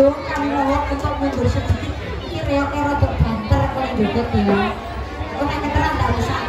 Kami mohon untuk mundur sedikit. Iki reok rada banter kalau juga ya. Kau nak keteran tak usah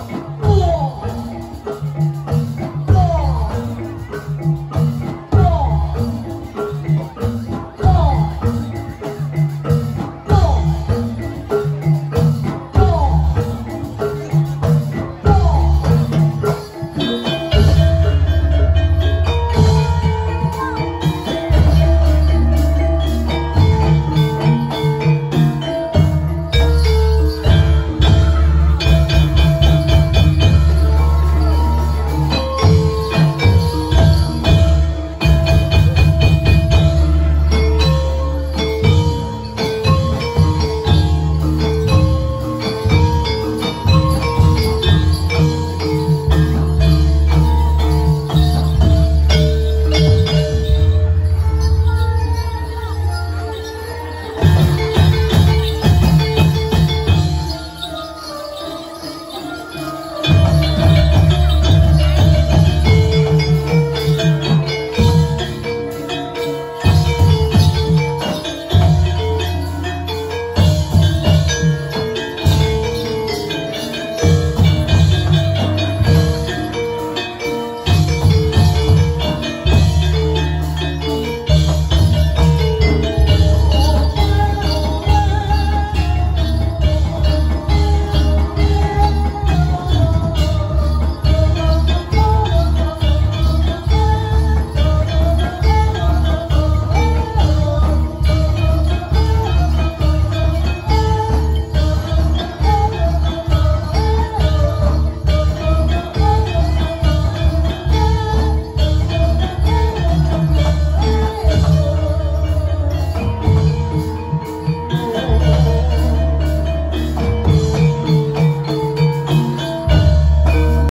아